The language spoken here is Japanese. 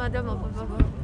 ママでもパパパパ